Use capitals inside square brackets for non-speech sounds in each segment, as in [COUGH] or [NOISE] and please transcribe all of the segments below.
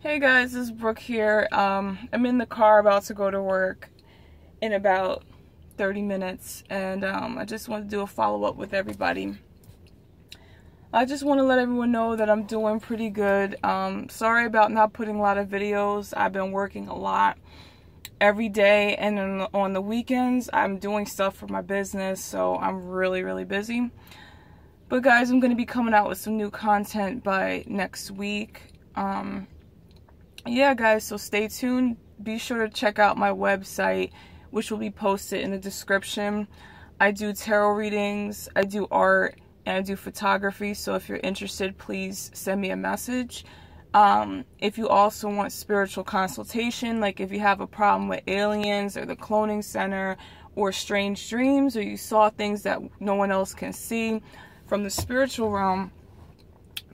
Hey guys, this is Brooke here. Um, I'm in the car about to go to work in about 30 minutes, and um, I just want to do a follow up with everybody. I just want to let everyone know that I'm doing pretty good. Um, sorry about not putting a lot of videos. I've been working a lot every day, and on the weekends, I'm doing stuff for my business, so I'm really, really busy. But guys, I'm going to be coming out with some new content by next week. Um, yeah, guys, so stay tuned. Be sure to check out my website, which will be posted in the description. I do tarot readings, I do art, and I do photography. So if you're interested, please send me a message. Um, if you also want spiritual consultation, like if you have a problem with aliens or the cloning center or strange dreams, or you saw things that no one else can see from the spiritual realm,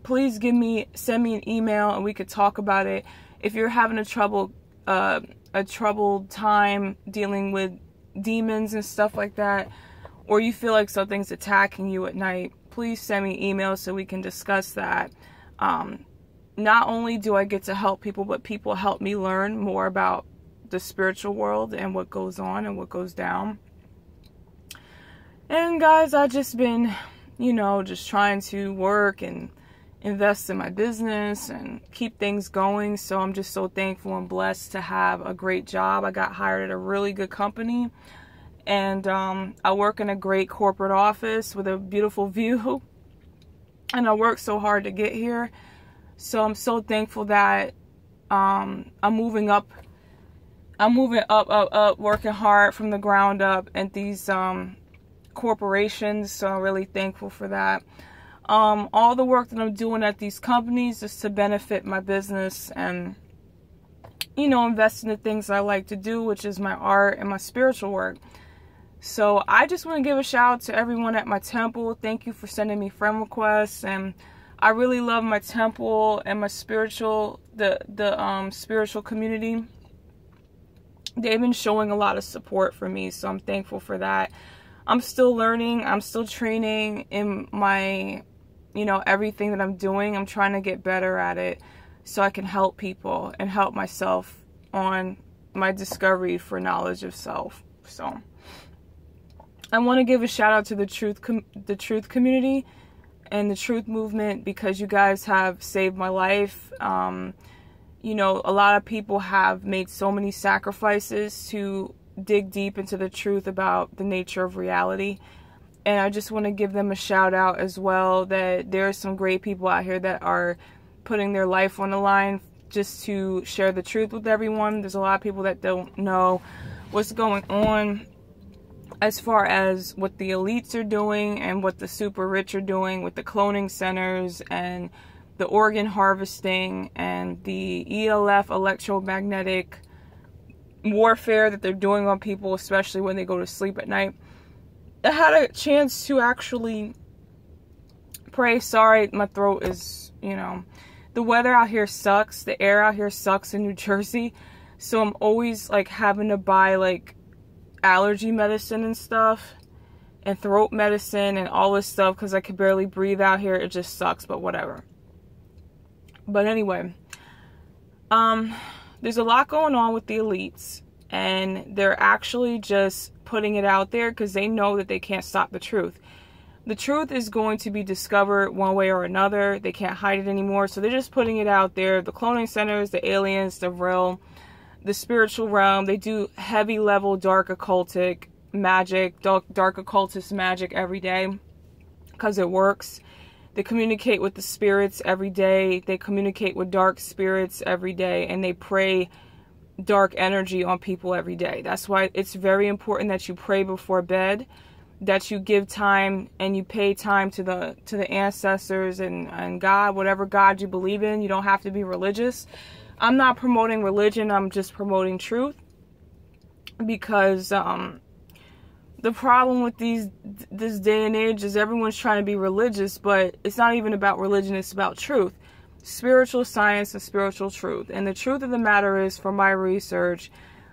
please give me send me an email and we could talk about it if you're having a trouble uh, a troubled time dealing with demons and stuff like that, or you feel like something's attacking you at night, please send me emails so we can discuss that. Um, not only do I get to help people, but people help me learn more about the spiritual world and what goes on and what goes down. And guys, I've just been, you know, just trying to work and invest in my business and keep things going. So I'm just so thankful and blessed to have a great job. I got hired at a really good company and um, I work in a great corporate office with a beautiful [LAUGHS] view. And I worked so hard to get here. So I'm so thankful that um, I'm moving up. I'm moving up, up, up, working hard from the ground up at these um, corporations. So I'm really thankful for that um, all the work that I'm doing at these companies is to benefit my business and, you know, invest in the things I like to do, which is my art and my spiritual work. So I just want to give a shout out to everyone at my temple. Thank you for sending me friend requests and I really love my temple and my spiritual the the um spiritual community. They've been showing a lot of support for me, so I'm thankful for that. I'm still learning, I'm still training in my you know, everything that I'm doing, I'm trying to get better at it so I can help people and help myself on my discovery for knowledge of self. So I want to give a shout out to the truth the truth community and the truth movement because you guys have saved my life. Um, you know, a lot of people have made so many sacrifices to dig deep into the truth about the nature of reality and I just want to give them a shout out as well that there are some great people out here that are putting their life on the line just to share the truth with everyone. There's a lot of people that don't know what's going on as far as what the elites are doing and what the super rich are doing with the cloning centers and the organ harvesting and the ELF electromagnetic warfare that they're doing on people, especially when they go to sleep at night. I had a chance to actually pray. Sorry, my throat is, you know, the weather out here sucks. The air out here sucks in New Jersey. So I'm always like having to buy like allergy medicine and stuff and throat medicine and all this stuff because I could barely breathe out here. It just sucks, but whatever. But anyway, um, there's a lot going on with the elites, and they're actually just putting it out there because they know that they can't stop the truth. The truth is going to be discovered one way or another. They can't hide it anymore. So they're just putting it out there. The cloning centers, the aliens, the realm, the spiritual realm, they do heavy level dark occultic magic, dark, dark occultist magic every day because it works. They communicate with the spirits every day. They communicate with dark spirits every day and they pray dark energy on people every day. That's why it's very important that you pray before bed, that you give time and you pay time to the to the ancestors and, and God, whatever God you believe in. You don't have to be religious. I'm not promoting religion, I'm just promoting truth. Because um the problem with these this day and age is everyone's trying to be religious, but it's not even about religion, it's about truth spiritual science and spiritual truth. And the truth of the matter is, from my research,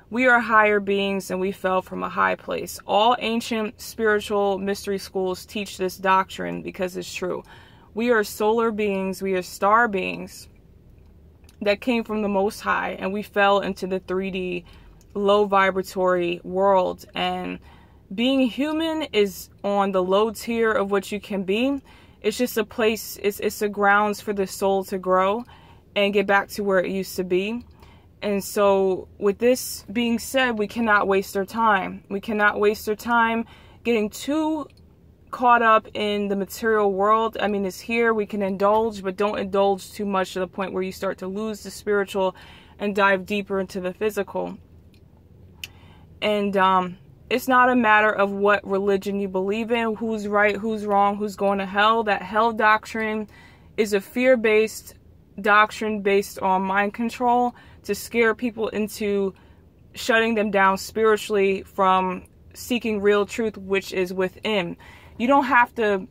we are higher beings and we fell from a high place. All ancient spiritual mystery schools teach this doctrine because it's true. We are solar beings, we are star beings, that came from the Most High, and we fell into the 3D low vibratory world. And being human is on the low tier of what you can be. It's just a place, it's, it's a grounds for the soul to grow and get back to where it used to be. And so, with this being said, we cannot waste our time. We cannot waste our time getting too caught up in the material world. I mean, it's here, we can indulge, but don't indulge too much to the point where you start to lose the spiritual and dive deeper into the physical. And um, it's not a matter of what religion you believe in, who's right, who's wrong, who's going to hell. That hell doctrine is a fear based doctrine based on mind control to scare people into shutting them down spiritually from seeking real truth, which is within. You don't have to,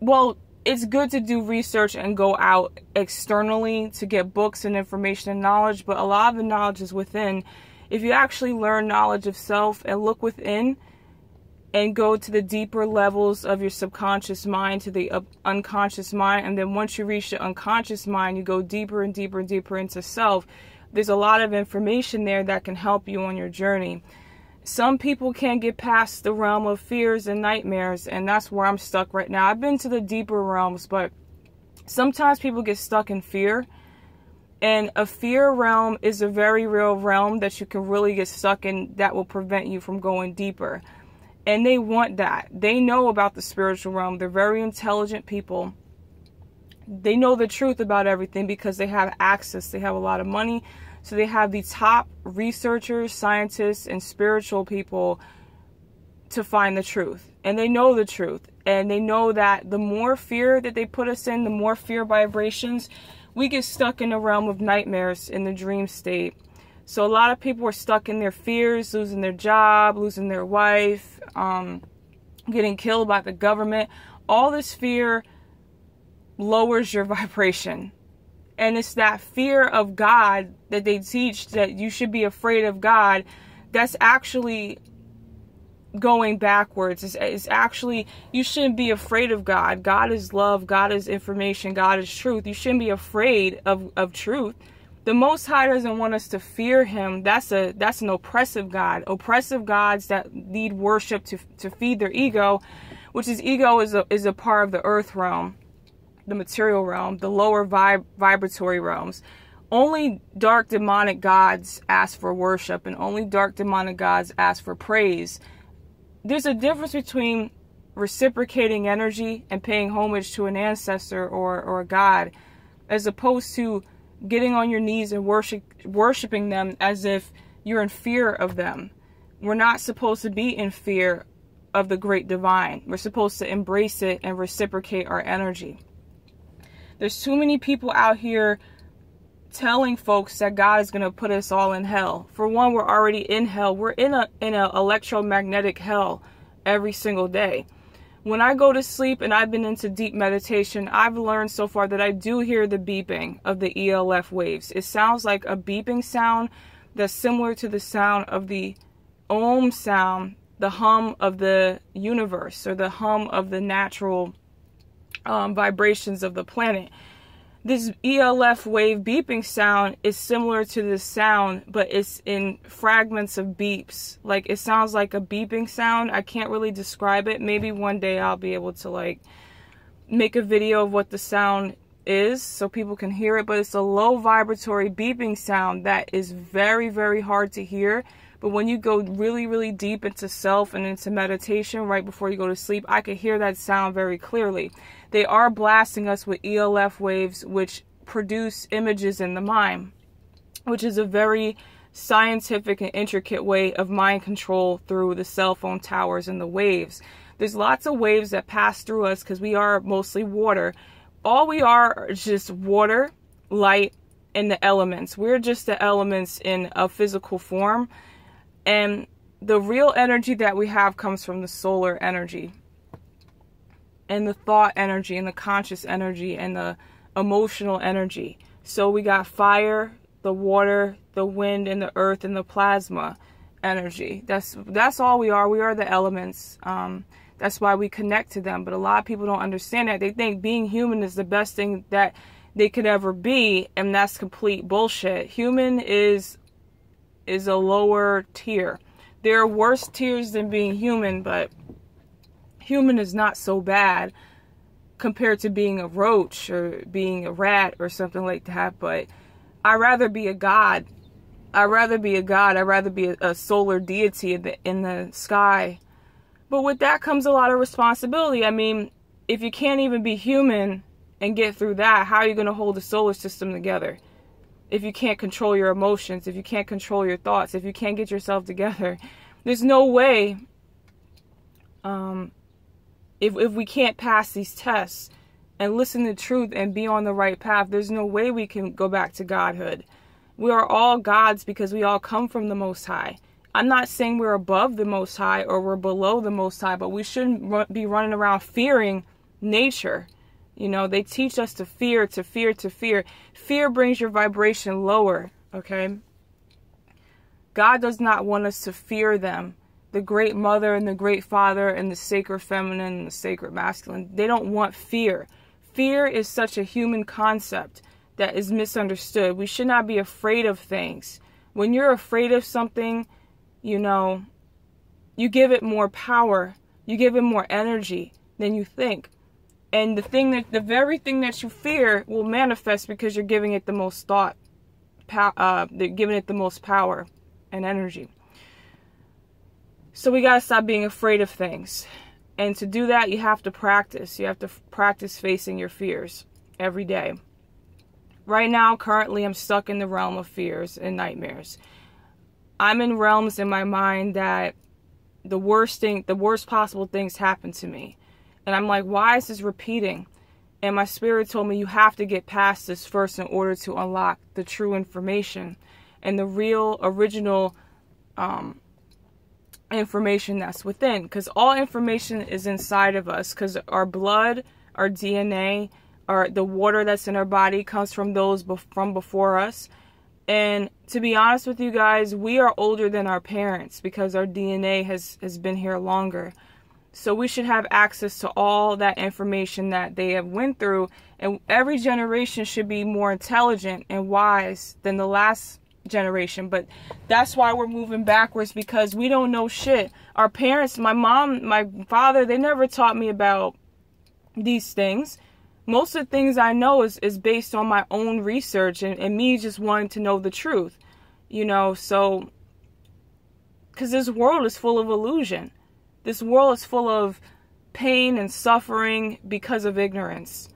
well, it's good to do research and go out externally to get books and information and knowledge, but a lot of the knowledge is within. If you actually learn knowledge of self and look within and go to the deeper levels of your subconscious mind, to the unconscious mind, and then once you reach the unconscious mind, you go deeper and deeper and deeper into self. There's a lot of information there that can help you on your journey some people can't get past the realm of fears and nightmares, and that's where I'm stuck right now. I've been to the deeper realms, but sometimes people get stuck in fear. And a fear realm is a very real realm that you can really get stuck in that will prevent you from going deeper. And they want that. They know about the spiritual realm. They're very intelligent people. They know the truth about everything because they have access. They have a lot of money. So they have the top researchers, scientists, and spiritual people to find the truth. And they know the truth. And they know that the more fear that they put us in, the more fear vibrations, we get stuck in the realm of nightmares in the dream state. So a lot of people are stuck in their fears, losing their job, losing their wife, um, getting killed by the government. All this fear lowers your [LAUGHS] vibration. And it's that fear of God that they teach that you should be afraid of God. That's actually going backwards. is, it's, actually, you shouldn't be afraid of God. God is love. God is information. God is truth. You shouldn't be afraid of, of truth. The Most High doesn't want us to fear Him. That's a that's an oppressive God. Oppressive gods that need worship to to feed their ego, which is ego is a is a part of the earth realm the material realm, the lower vib- vibratory realms. Only dark demonic gods ask for worship, and only dark demonic gods ask for praise. There's a difference between reciprocating energy and paying homage to an ancestor or, or a god, as opposed to getting on your knees and worship, worshiping them as if you're in fear of them. We're not supposed to be in fear of the great divine. We're supposed to embrace it and reciprocate our energy. There's too many people out here telling folks that God is going to put us all in hell. For one, we're already in hell. We're in a in an electromagnetic hell every single day. When I go to sleep and I've been into deep meditation, I've learned so far that I do hear the beeping of the ELF waves. It sounds like a beeping sound that's similar to the sound of the Om sound, the hum of the universe or the hum of the natural um, vibrations of the planet. This ELF wave beeping sound is similar to this sound, but it's in fragments of beeps. Like it sounds like a beeping sound. I can't really describe it. Maybe one day I'll be able to like make a video of what the sound is so people can hear it, but it's a low vibratory beeping sound that is very, very hard to hear but when you go really, really deep into self and into meditation right before you go to sleep, I could hear that sound very clearly. They are blasting us with ELF waves, which produce images in the mind, which is a very scientific and intricate way of mind control through the cell phone towers and the waves. There's lots of waves that pass through us because we are mostly water. All we are is just water, light, and the elements. We're just the elements in a physical form. And the real energy that we have comes from the solar energy and the thought energy and the conscious energy and the emotional energy. So we got fire, the water, the wind and the earth and the plasma energy. That's that's all we are. We are the elements. Um, that's why we connect to them. But a lot of people don't understand that. They think being human is the best thing that they could ever be and that's complete bullshit human is is a lower tier there are worse tiers than being human but human is not so bad compared to being a roach or being a rat or something like that but i'd rather be a god i'd rather be a god i'd rather be a, a solar deity in the, in the sky but with that comes a lot of responsibility i mean if you can't even be human and get through that, how are you going to hold the solar system together? If you can't control your emotions, if you can't control your thoughts, if you can't get yourself together, there's no way. Um, if if we can't pass these tests and listen to truth and be on the right path, there's no way we can go back to godhood. We are all gods because we all come from the Most High. I'm not saying we're above the Most High or we're below the Most High, but we shouldn't be running around fearing nature you know, they teach us to fear, to fear, to fear. Fear brings your vibration lower, okay? God does not want us to fear them. The great mother and the great father and the sacred feminine and the sacred masculine, they don't want fear. Fear is such a human concept that is misunderstood. We should not be afraid of things. When you're afraid of something, you know, you give it more power, you give it more energy than you think and the thing that the very thing that you fear will manifest because you're giving it the most thought uh, giving it the most power and energy so we got to stop being afraid of things. And to do that you have to practice. You have to practice facing your fears every day. Right now currently i'm stuck in the realm of fears and nightmares. I'm in realms in my mind that the worst thing the worst possible things happen to me. And I'm like, why is this repeating? And my spirit told me you have to get past this first in order to unlock the true information and the real original um, information that's within. Because all information is inside of us. Because our blood, our DNA, our the water that's in our body comes from those be- from before us. And to be honest with you guys, we are older than our parents because our DNA has has been here longer. So we should have access to all that information that they have went through and every generation should be more intelligent and wise than the last generation. But that's why we're moving backwards because we don't know shit. Our parents, my mom, my father, they never taught me about these things. Most of the things I know is, is based on my own research and, and me just wanting to know the truth. You know, so because this world is full of illusion this world is full of pain and suffering because of ignorance.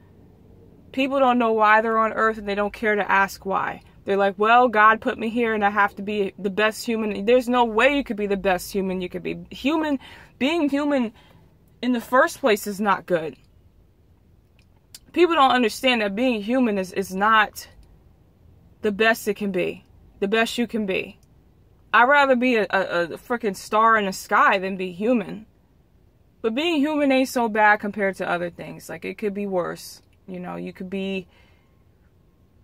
People don't know why they're on earth and they don't care to ask why. They're like, well, God put me here and I have to be the best human. There's no way you could be the best human you could be. Human, being human in the first place is not good. People don't understand that being human is, is not the best it can be, the best you can be. I'd rather be a, a, a freaking star in the sky than be human. But being human ain't so bad compared to other things. Like, it could be worse. You know, you could be,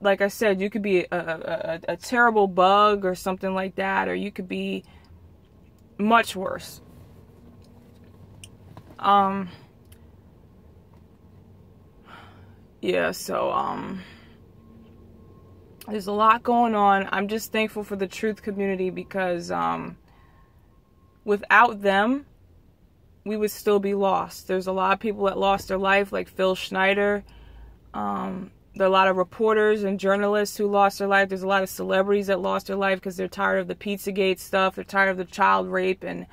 like I said, you could be a, a, a terrible bug or something like that, or you could be much worse. Um, yeah, so, um, there's a lot going on. I'm just thankful for the truth community because um, without them, we would still be lost. There's a lot of people that lost their life, like Phil Schneider. Um, there are a lot of reporters and journalists who lost their life. There's a lot of celebrities that lost their life because they're tired of the Pizzagate stuff. They're tired of the child rape and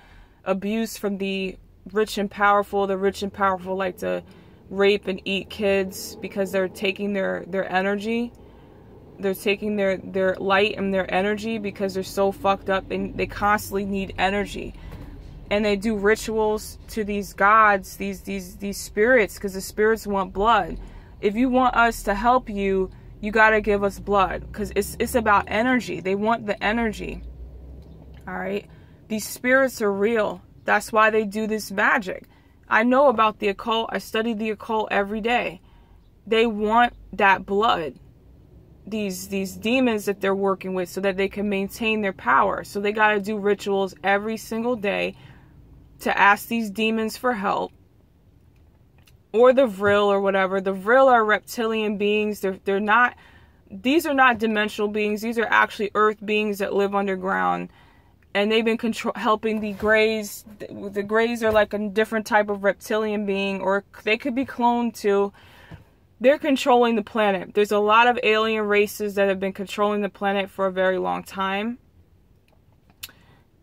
abuse from the rich and powerful. The rich and powerful like to rape and eat kids because they're taking their, their energy they're taking their their light and their energy because they're so fucked up and they constantly need energy and they do rituals to these gods these these these spirits because the spirits want blood if you want us to help you you got to give us blood because it's it's about energy. They want the energy. All right? These spirits are real. That's why they do this magic. I know about the occult. I study the occult every day. They want that blood. These these demons that they're working with so that they can maintain their power. So they got to do rituals every single day to ask these demons for help or the Vril or whatever. The Vril are reptilian beings. They're they're not these are not dimensional beings. These are actually earth beings that live underground. And they've been control helping the Greys. The Greys are like a different type of reptilian being, or they could be cloned too. They're controlling the planet. There's a lot of alien races that have been controlling the planet for a very long time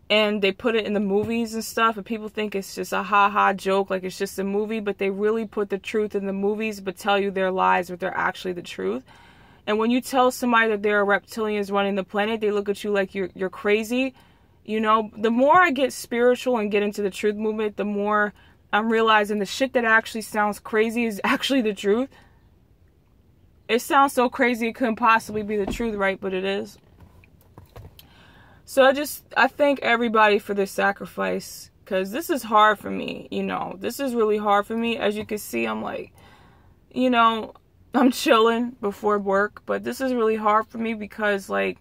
and they put it in the movies and stuff and people think it's just a ha ha joke like it's just a movie but they really put the truth in the movies but tell you their lies but they're actually the truth. And when you tell somebody that there are reptilians running the planet they look at you like you're you're crazy. You know the more i get spiritual and get into the truth movement the more i'm realizing the shit that actually sounds crazy is [LAUGHS] actually the truth. It sounds so crazy it couldn't possibly be the truth right but it is so I just I thank everybody for their sacrifice cuz this is hard for me, you know. This is really hard for me. As you can see, I'm like you know, [LAUGHS] I'm chilling before work, but this is really hard for me because like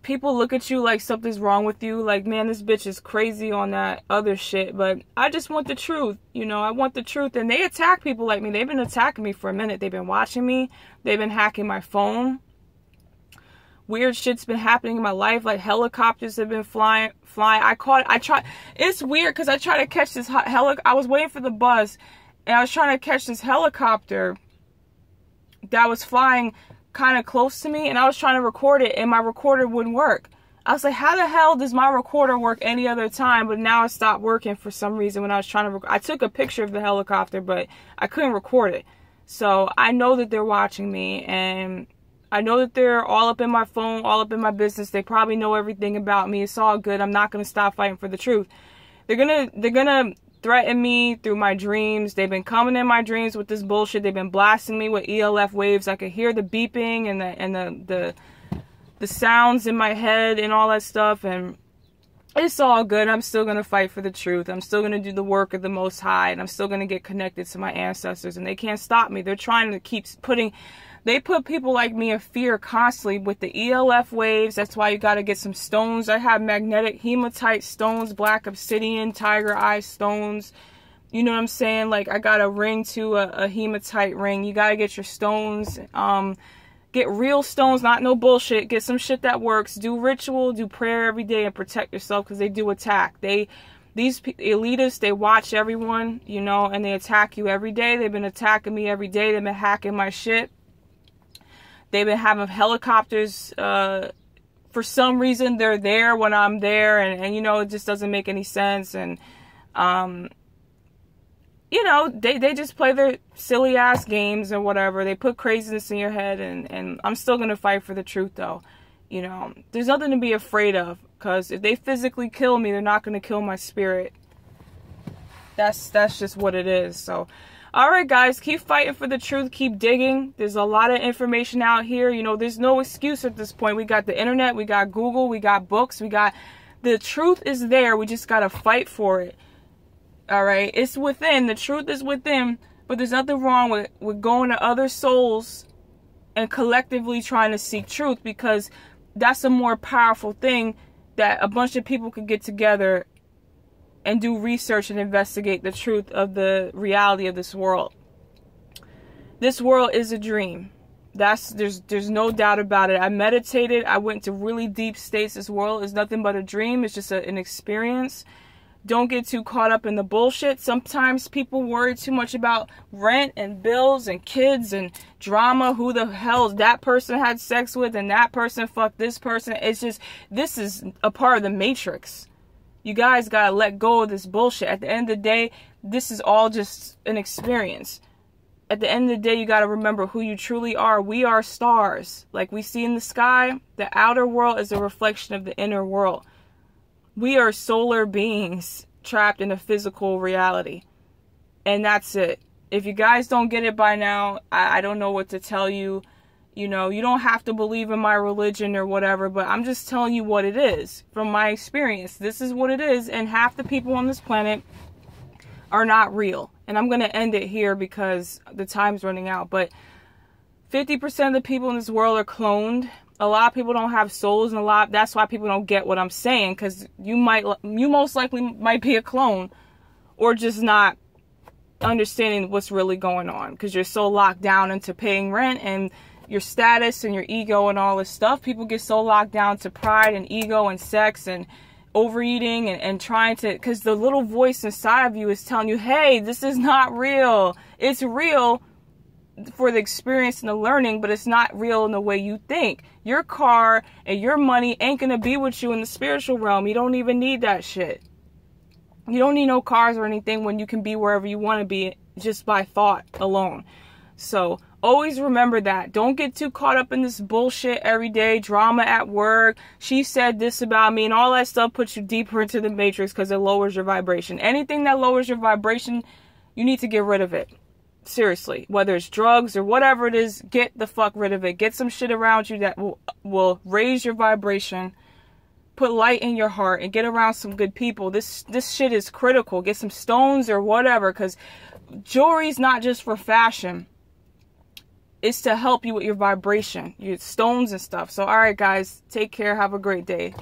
people look at you like something's wrong with you. Like man this bitch is crazy on that other shit but i just want the truth you know. I want the truth and they attack people like me. They've been attacking me for a minute. They've been watching me. They've been hacking my phone weird shit's been happening in my life. Like helicopters have been flying. Flying. I caught. I tried. It's weird because I tried to catch this heli. I was waiting for the bus, and I was trying to catch this helicopter that was flying kind of close to me, and I was trying to record it, and my recorder wouldn't work. I was like, how the hell does my recorder work any other time? But now it stopped working for some reason when I was trying to. I took a picture of the helicopter, but I couldn't record it. So I know that they're watching me, and I know that they're all up in my phone, all up in my business. They probably know everything about me. It's all good. I'm not going to stop fighting for the truth. They're going to they're going to threaten me through my dreams. They've been coming in my dreams with this bullshit. They've been blasting me with ELF waves. I could hear the beeping and the and the the the sounds in my head and all that stuff and it's all good. I'm still going to fight for the truth. I'm still going to do the work of the Most High and I'm still going to get connected to my ancestors and they can't stop me. They're trying to keep putting they put people like me in fear constantly with the ELF waves. That's why you got to get some stones. I have magnetic hematite stones, black obsidian, tiger eye stones. You know what I'm saying? Like I got a ring to a, a hematite ring. You got to get your stones. Um, get real stones, not no bullshit. Get some shit that works. Do ritual, do prayer every day, and protect yourself because they do attack. They these elitists they watch everyone you know and they attack you every day they've been attacking me every day they've been hacking my shit They've been having helicopters. Uh, for some reason, they're there when I'm there, and, and you know it just doesn't make any sense. And um, you know they they just play their silly ass games and whatever. They put craziness in your head, and and I'm still gonna fight for the truth though. You know, there's nothing to be afraid of because if they physically kill me, they're not gonna kill my spirit. That's that's just what it is. So all right, guys, keep fighting for the truth. Keep digging. There's a lot of information out here. You know, there's no excuse at this point. We got the internet, we got Google, we got books, we got the truth is there. We just got to fight for it. All right, it's within. The truth is within. But there's nothing wrong with, with going to other souls and collectively trying to seek truth because that's a more powerful thing that a bunch of people could get together and do research and investigate the truth of the reality of this world. This world is a dream. That's there's there's no doubt about it. I meditated. I went to really deep states. This world is nothing but a dream. It's just a, an experience. Don't get too caught up in the bullshit. Sometimes people worry too much about rent and bills and kids and drama. Who the hell that person had sex with and that person fucked this person. It's just this is a part of the matrix. You guys gotta let go of this bullshit. At the end of the day, this is all just an experience. At the end of the day, you gotta remember who you truly are. We are stars. Like we see in the sky, the outer world is a reflection of the inner world. We are solar beings trapped in a physical reality. And that's it. If you guys don't get it by now, I, I don't know what to tell you. You know, you don't have to believe in my religion or whatever, but I'm just telling you what it is from my experience. This is what it is, and half the people on this planet are not real. And I'm going to end it here because the time's running out, but 50% of the people in this world are cloned. A lot of people don't have souls and a lot that's why people don't get what I'm saying cuz you might you most likely might be a clone or just not understanding what's really going on because you're so locked down into paying rent and your status and your ego and all this stuff. People get so locked down to pride and ego and sex and overeating and, and trying to, because the little voice inside of you is telling you, hey, this is not real. It's real for the experience and the learning, but it's not real in the way you think. Your car and your money ain't gonna be with you in the spiritual realm. You don't even need that shit. You don't need no cars or anything when you can be wherever you want to be just by thought alone. So always remember that. Don't get too caught up in this bullshit every day, drama at work. She said this about me, and all that stuff puts you deeper into the matrix because it lowers your vibration. Anything that lowers your vibration, you need to get rid of it. Seriously, whether it's drugs or whatever it is, get the fuck rid of it. Get some shit around you that will will raise your vibration put light in your heart and get around some good people. This this shit is critical. Get some stones or whatever cuz jewelry's not just for fashion. It's to help you with your vibration, your stones and stuff. So all right guys, take care. Have a great day.